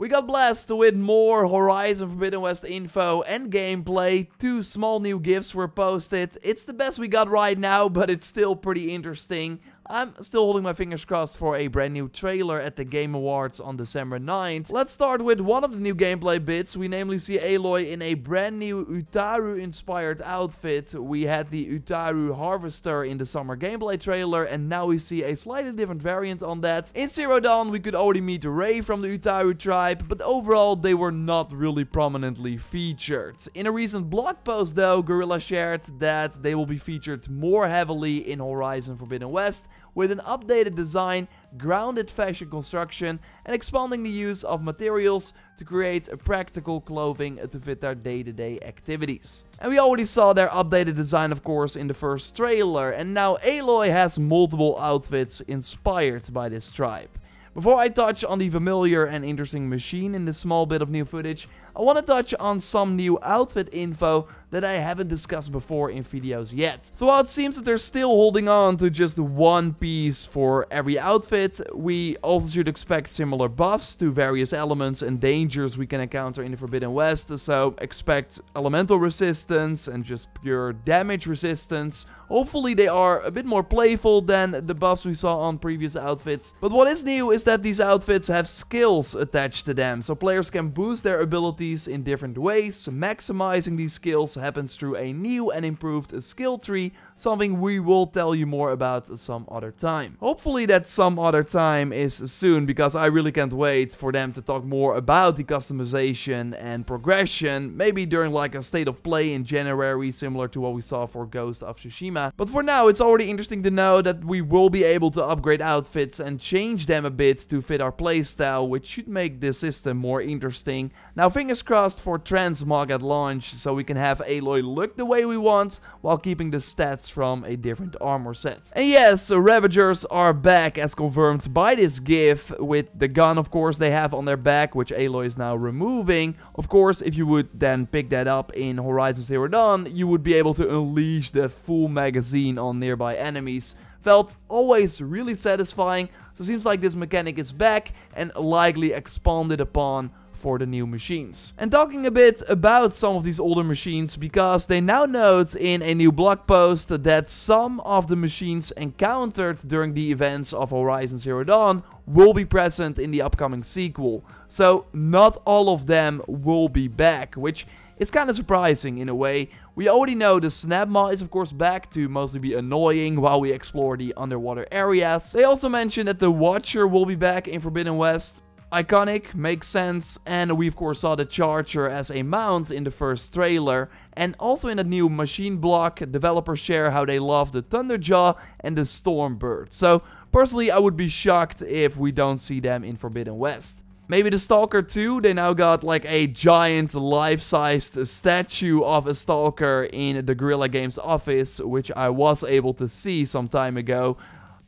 We got blessed with more Horizon Forbidden West info and gameplay. Two small new gifts were posted. It's the best we got right now, but it's still pretty interesting. I'm still holding my fingers crossed for a brand new trailer at the Game Awards on December 9th. Let's start with one of the new gameplay bits. We namely see Aloy in a brand new Utaru inspired outfit. We had the Utaru Harvester in the summer gameplay trailer and now we see a slightly different variant on that. In Zero Dawn we could already meet Ray from the Utaru tribe, but overall they were not really prominently featured. In a recent blog post though, Guerrilla shared that they will be featured more heavily in Horizon Forbidden West with an updated design, grounded fashion construction, and expanding the use of materials to create a practical clothing to fit their day-to-day -day activities. And we already saw their updated design of course in the first trailer, and now Aloy has multiple outfits inspired by this tribe. Before I touch on the familiar and interesting machine in this small bit of new footage, I want to touch on some new outfit info that I haven't discussed before in videos yet. So while it seems that they're still holding on to just one piece for every outfit, we also should expect similar buffs to various elements and dangers we can encounter in the Forbidden West. So expect elemental resistance and just pure damage resistance. Hopefully they are a bit more playful than the buffs we saw on previous outfits. But what is new is that these outfits have skills attached to them. So players can boost their abilities in different ways, maximizing these skills happens through a new and improved skill tree, something we will tell you more about some other time. Hopefully that some other time is soon, because I really can't wait for them to talk more about the customization and progression, maybe during like a state of play in January, similar to what we saw for Ghost of Tsushima. But for now, it's already interesting to know that we will be able to upgrade outfits and change them a bit to fit our playstyle, which should make the system more interesting. Now, fingers crossed for transmog at launch, so we can have Aloy look the way we want, while keeping the stats from a different armor set. And yes, Ravagers are back as confirmed by this GIF, with the gun of course they have on their back, which Aloy is now removing. Of course, if you would then pick that up in Horizon Zero Dawn, you would be able to unleash that full magazine on nearby enemies felt always really satisfying, so seems like this mechanic is back and likely expanded upon for the new machines. And talking a bit about some of these older machines, because they now note in a new blog post that some of the machines encountered during the events of Horizon Zero Dawn will be present in the upcoming sequel. So not all of them will be back, which is kind of surprising in a way. We already know the Snapmaw is of course back to mostly be annoying while we explore the underwater areas. They also mentioned that the Watcher will be back in Forbidden West, Iconic, makes sense, and we of course saw the Charger as a mount in the first trailer, and also in the new machine block, developers share how they love the Thunderjaw and the Stormbird. So, personally I would be shocked if we don't see them in Forbidden West. Maybe the Stalker too, they now got like a giant life-sized statue of a Stalker in the Guerrilla Games office, which I was able to see some time ago.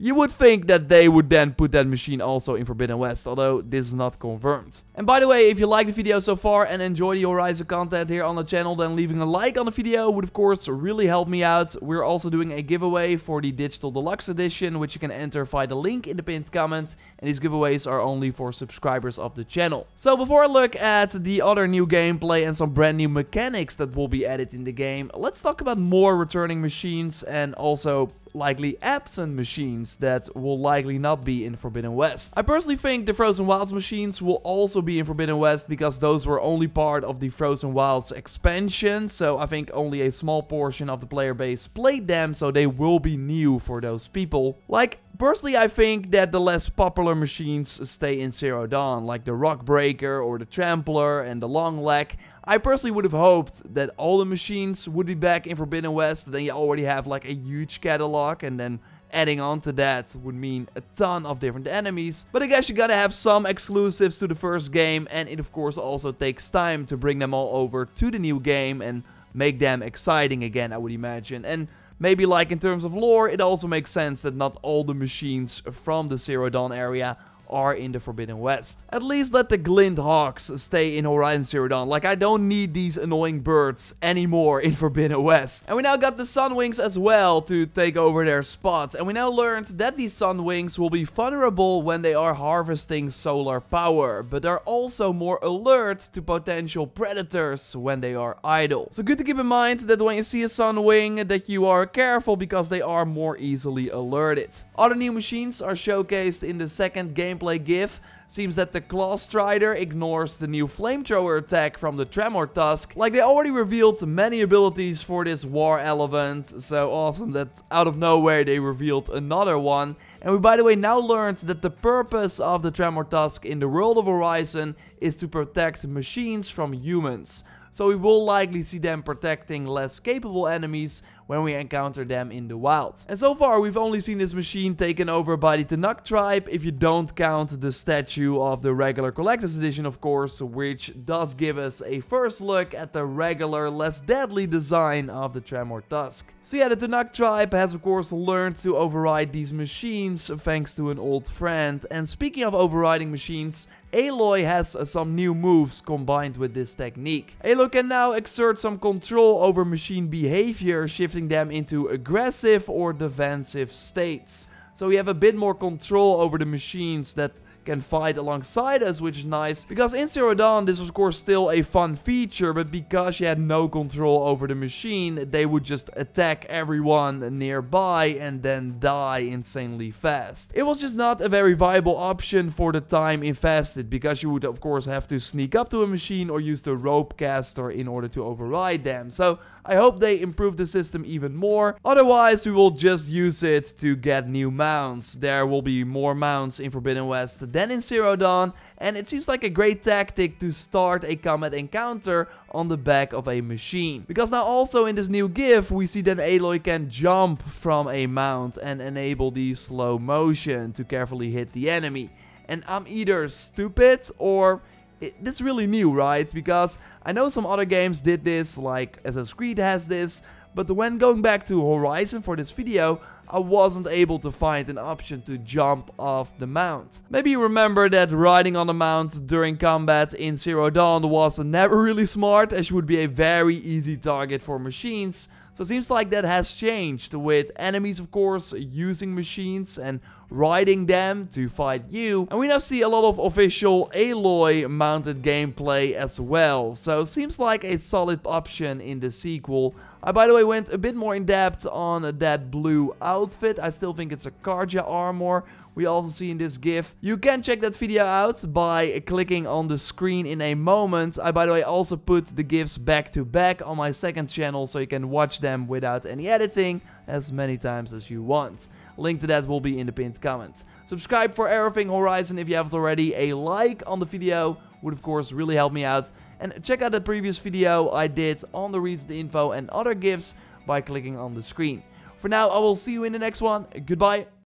You would think that they would then put that machine also in Forbidden West, although this is not confirmed. And by the way, if you like the video so far and enjoy the Horizon content here on the channel, then leaving a like on the video would of course really help me out. We're also doing a giveaway for the Digital Deluxe Edition, which you can enter via the link in the pinned comment. And these giveaways are only for subscribers of the channel. So before I look at the other new gameplay and some brand new mechanics that will be added in the game, let's talk about more returning machines and also likely absent machines that will likely not be in Forbidden West. I personally think the Frozen Wilds machines will also be in Forbidden West because those were only part of the Frozen Wilds expansion, so I think only a small portion of the player base played them, so they will be new for those people. Like, Personally, I think that the less popular machines stay in Zero Dawn, like the Rock Breaker or the Trampler and the Long Leg. I personally would have hoped that all the machines would be back in Forbidden West, then you already have like a huge catalog, and then adding on to that would mean a ton of different enemies. But I guess you gotta have some exclusives to the first game, and it of course also takes time to bring them all over to the new game and make them exciting again, I would imagine. And Maybe like in terms of lore, it also makes sense that not all the machines from the Zero Dawn area are in the Forbidden West. At least let the Glint Hawks stay in Horizon Zero Dawn. Like, I don't need these annoying birds anymore in Forbidden West. And we now got the Sunwings as well to take over their spots. And we now learned that these Sunwings will be vulnerable when they are harvesting solar power. But are also more alert to potential predators when they are idle. So good to keep in mind that when you see a Sunwing that you are careful because they are more easily alerted. Other new machines are showcased in the second gameplay GIF. Seems that the Claw Strider ignores the new flamethrower attack from the Tremor Tusk. Like they already revealed many abilities for this war element. So awesome that out of nowhere they revealed another one. And we by the way now learned that the purpose of the Tremor Tusk in the world of Horizon is to protect machines from humans. So we will likely see them protecting less capable enemies when we encounter them in the wild. And so far we've only seen this machine taken over by the Tenakth tribe if you don't count the statue of the regular collector's edition of course, which does give us a first look at the regular, less deadly design of the Tremor Tusk. So yeah, the Tenakth tribe has of course learned to override these machines thanks to an old friend. And speaking of overriding machines, Aloy has uh, some new moves combined with this technique. Aloy can now exert some control over machine behavior, shifting them into aggressive or defensive states. So we have a bit more control over the machines that can fight alongside us, which is nice. Because in Zero Dawn, this was of course still a fun feature, but because you had no control over the machine, they would just attack everyone nearby and then die insanely fast. It was just not a very viable option for the time invested, because you would of course have to sneak up to a machine or use the rope caster in order to override them. So I hope they improve the system even more. Otherwise, we will just use it to get new mounts. There will be more mounts in Forbidden West than in Zero Dawn. And it seems like a great tactic to start a combat encounter on the back of a machine. Because now also in this new GIF, we see that Aloy can jump from a mount and enable the slow motion to carefully hit the enemy. And I'm either stupid or it, this really new, right? Because I know some other games did this, like Assassin's Creed has this, but when going back to Horizon for this video, I wasn't able to find an option to jump off the mount. Maybe you remember that riding on the mount during combat in Zero Dawn was never really smart as you would be a very easy target for machines. So it seems like that has changed with enemies of course using machines and riding them to fight you. And we now see a lot of official Aloy mounted gameplay as well. So it seems like a solid option in the sequel. I by the way went a bit more in depth on that blue outfit. I still think it's a Carja armor we also see in this GIF. You can check that video out by clicking on the screen in a moment. I, by the way, also put the GIFs back to back on my second channel so you can watch them without any editing as many times as you want. Link to that will be in the pinned comment. Subscribe for everything Horizon if you haven't already. A like on the video would of course really help me out. And check out that previous video I did on the recent info and other gifts by clicking on the screen. For now, I will see you in the next one. Goodbye.